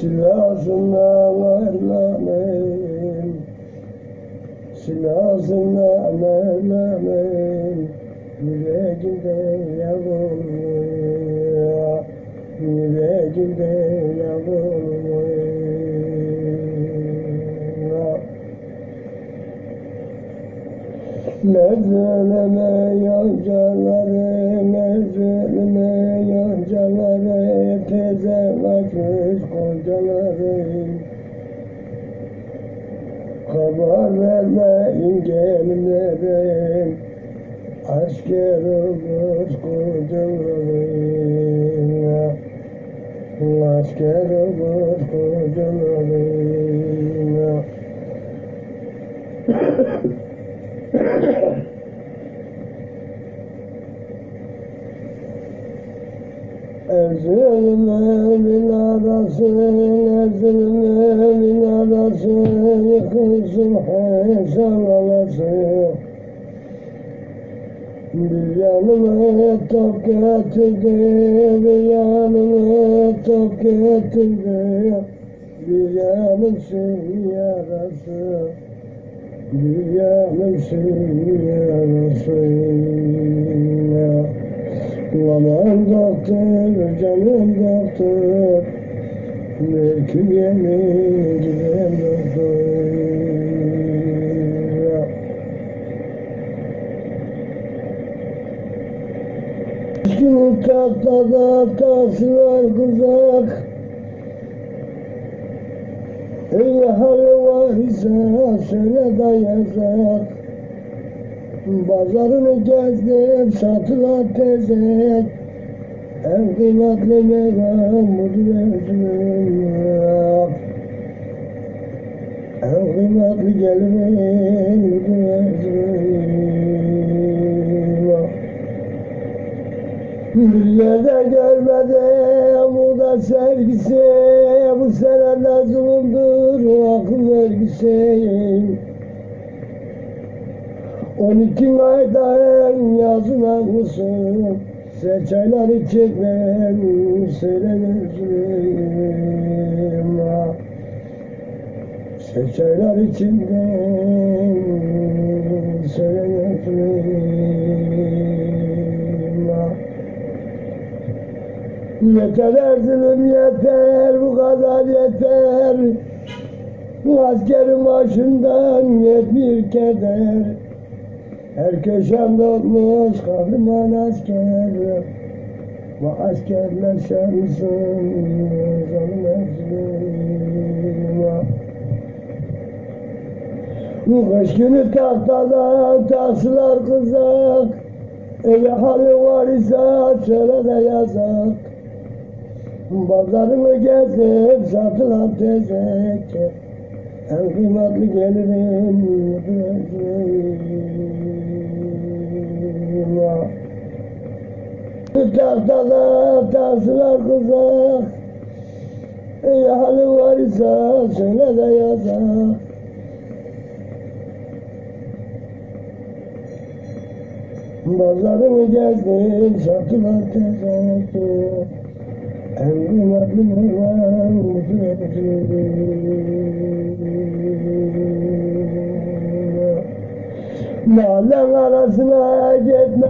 Silahsından erlemeyin Silahsından erlemeyin Yüreğimde yavulmaya Yüreğimde yavulmaya Mezuneme yoncaları, mezuneme yoncaları, teze açmış kocaları. Haber vermeyin kocalarım. Asker olmuş kocalarım. Erzurum'un arası, Erzurum'un arası, yıkılsın hesap alası. Bir yanıma top bir yanıma top. Bir yanım senin yarası, bir yanım senin yarası. Aman doktor, canım doktor Mülküm yemin giden doktor Günü tahtada tası var kuzak. Öyle hali var ise söyle da yazak Pazarını gezdim satılan tezek. En kıymetli meyvem budur özüm En kıymetli gelirim budur özüm Bir yerde görmedim bu da sevgisi. Bu sene zulümdür akıl vergisi On iki aydan yazına mısın? Seçaylar içinden söylenirsin Seçaylar içinden söylenirsin Yeter Erzurum yeter, bu kadar yeter. Bu askerin başından yetmiyor keder her köşemde olmuş kahraman asker. Bu askerler şansın Canım Erzurum Bu kış günü tahtada taslar kızak Evi hali var ise söyle de yazak. Pazarını gezip satılan tezek En kıymetli gelirim Tahtada taslar kızak Ey hali var ise söyle de yazak Pazarını gezdim satılan tezekti En kıymetli meyven mutlu Mahallen arasına gitme